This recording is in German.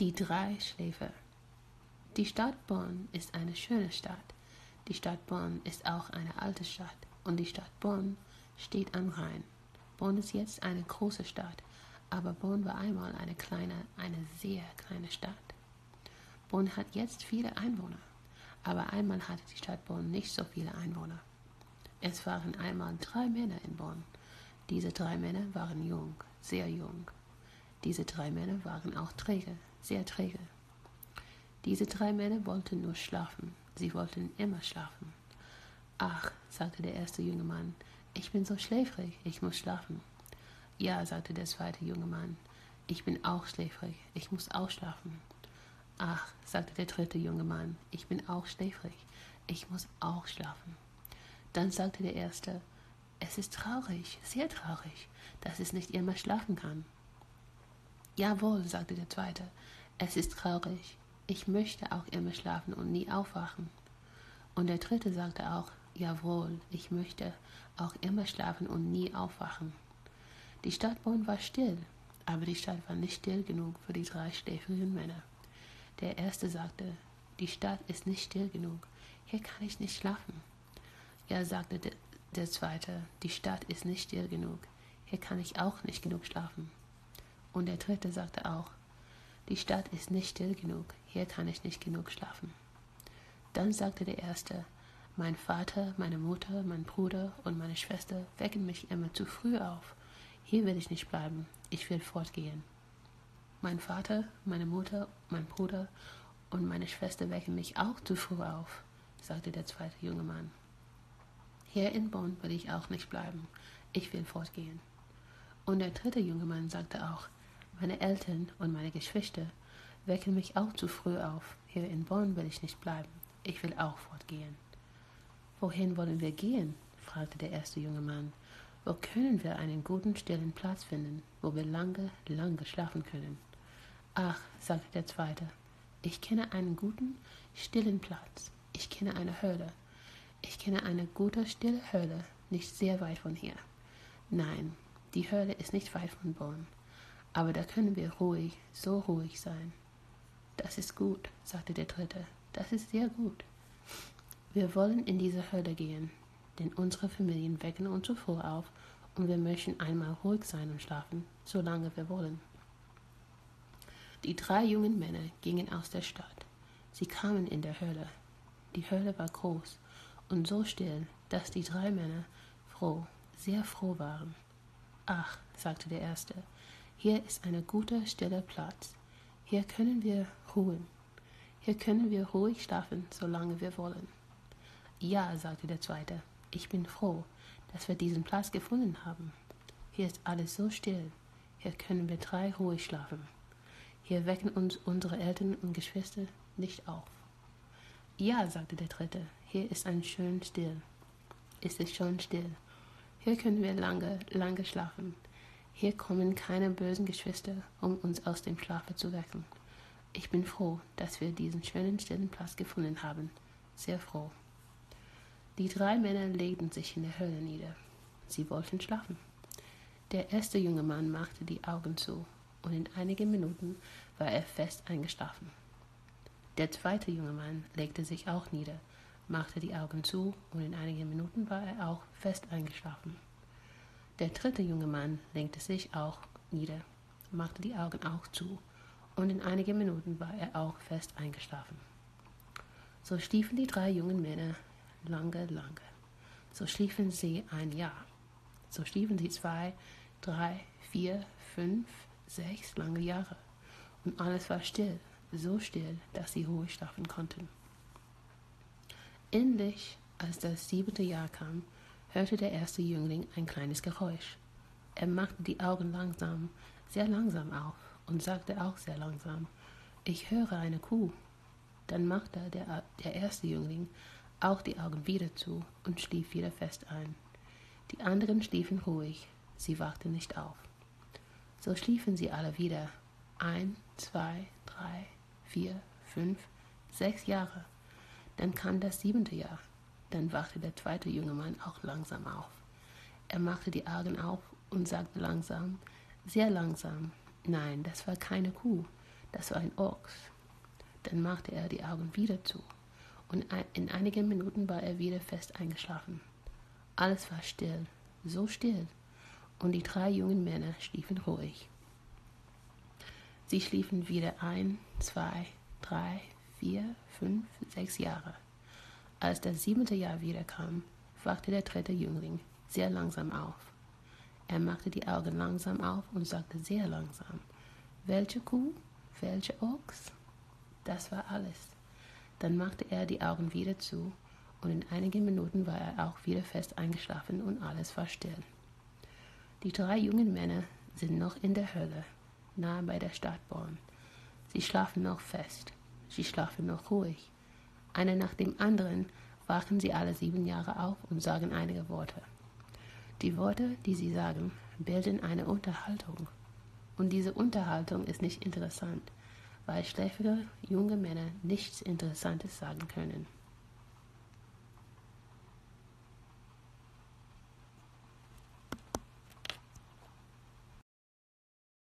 Die drei Schläfer. Die Stadt Bonn ist eine schöne Stadt. Die Stadt Bonn ist auch eine alte Stadt. Und die Stadt Bonn steht am Rhein. Bonn ist jetzt eine große Stadt, aber Bonn war einmal eine kleine, eine sehr kleine Stadt. Bonn hat jetzt viele Einwohner, aber einmal hatte die Stadt Bonn nicht so viele Einwohner. Es waren einmal drei Männer in Bonn. Diese drei Männer waren jung, sehr jung. Diese drei Männer waren auch träge, sehr träge. Diese drei Männer wollten nur schlafen. Sie wollten immer schlafen. Ach, sagte der erste junge Mann, ich bin so schläfrig, ich muss schlafen. Ja, sagte der zweite junge Mann, ich bin auch schläfrig, ich muss auch schlafen. Ach, sagte der dritte junge Mann, ich bin auch schläfrig, ich muss auch schlafen. Dann sagte der erste, es ist traurig, sehr traurig, dass es nicht immer schlafen kann. Jawohl, sagte der zweite, es ist traurig, ich möchte auch immer schlafen und nie aufwachen. Und der dritte sagte auch, jawohl, ich möchte auch immer schlafen und nie aufwachen. Die Stadt Bonn war still, aber die Stadt war nicht still genug für die drei schläfrigen Männer. Der erste sagte, die Stadt ist nicht still genug, hier kann ich nicht schlafen. Ja, sagte der, der zweite, die Stadt ist nicht still genug, hier kann ich auch nicht genug schlafen. Und der dritte sagte auch, die Stadt ist nicht still genug, hier kann ich nicht genug schlafen. Dann sagte der Erste, mein Vater, meine Mutter, mein Bruder und meine Schwester wecken mich immer zu früh auf. Hier will ich nicht bleiben, ich will fortgehen. Mein Vater, meine Mutter, mein Bruder und meine Schwester wecken mich auch zu früh auf, sagte der zweite junge Mann. Hier in Bonn will ich auch nicht bleiben, ich will fortgehen. Und der dritte junge Mann sagte auch, meine Eltern und meine Geschwister wecken mich auch zu früh auf. Hier in Bonn will ich nicht bleiben. Ich will auch fortgehen. Wohin wollen wir gehen? fragte der erste junge Mann. Wo können wir einen guten, stillen Platz finden, wo wir lange, lange schlafen können? Ach, sagte der zweite, ich kenne einen guten, stillen Platz. Ich kenne eine Höhle. Ich kenne eine gute, stille Höhle, nicht sehr weit von hier. Nein, die Höhle ist nicht weit von Bonn. Aber da können wir ruhig, so ruhig sein. Das ist gut, sagte der Dritte. Das ist sehr gut. Wir wollen in diese Höhle gehen, denn unsere Familien wecken uns zu früh auf und wir möchten einmal ruhig sein und schlafen, solange wir wollen. Die drei jungen Männer gingen aus der Stadt. Sie kamen in der Höhle. Die Höhle war groß und so still, dass die drei Männer froh, sehr froh waren. Ach, sagte der Erste, hier ist ein guter, stiller Platz. Hier können wir ruhen. Hier können wir ruhig schlafen, solange wir wollen. Ja, sagte der Zweite, ich bin froh, dass wir diesen Platz gefunden haben. Hier ist alles so still. Hier können wir drei ruhig schlafen. Hier wecken uns unsere Eltern und Geschwister nicht auf. Ja, sagte der Dritte, hier ist ein schön still. Ist es schon still. Hier können wir lange, lange schlafen. Hier kommen keine bösen Geschwister, um uns aus dem Schlafe zu wecken. Ich bin froh, dass wir diesen schönen stillen Platz gefunden haben. Sehr froh. Die drei Männer legten sich in der Höhle nieder. Sie wollten schlafen. Der erste junge Mann machte die Augen zu, und in einigen Minuten war er fest eingeschlafen. Der zweite junge Mann legte sich auch nieder, machte die Augen zu, und in einigen Minuten war er auch fest eingeschlafen. Der dritte junge Mann legte sich auch nieder, machte die Augen auch zu, und in einigen Minuten war er auch fest eingeschlafen. So schliefen die drei jungen Männer lange, lange. So schliefen sie ein Jahr. So schliefen sie zwei, drei, vier, fünf, sechs lange Jahre. Und alles war still, so still, dass sie ruhig schlafen konnten. Endlich, als das siebente Jahr kam, hörte der erste Jüngling ein kleines Geräusch. Er machte die Augen langsam, sehr langsam auf und sagte auch sehr langsam, ich höre eine Kuh. Dann machte der, der erste Jüngling auch die Augen wieder zu und schlief wieder fest ein. Die anderen schliefen ruhig, sie wachten nicht auf. So schliefen sie alle wieder. Ein, zwei, drei, vier, fünf, sechs Jahre. Dann kam das siebente Jahr. Dann wachte der zweite junge Mann auch langsam auf. Er machte die Augen auf und sagte langsam, sehr langsam, nein, das war keine Kuh, Das war ein Ochs. Dann machte er die Augen wieder zu, und in einigen Minuten war er wieder fest eingeschlafen. Alles war still, so still, und die drei jungen Männer schliefen ruhig. Sie schliefen wieder ein, zwei, drei, vier, fünf, sechs Jahre. Als das siebente Jahr wiederkam, wachte der dritte Jüngling sehr langsam auf. Er machte die Augen langsam auf und sagte sehr langsam, welche Kuh, welche Ochs? Das war alles. Dann machte er die Augen wieder zu, und in einigen Minuten war er auch wieder fest eingeschlafen und alles war still. Die drei jungen Männer sind noch in der Hölle, nahe bei der Stadt Bonn. Sie schlafen noch fest, sie schlafen noch ruhig. Einer nach dem anderen wachen sie alle sieben Jahre auf und sagen einige Worte. Die Worte, die sie sagen, bilden eine Unterhaltung. Und diese Unterhaltung ist nicht interessant, weil schläfere junge Männer nichts Interessantes sagen können.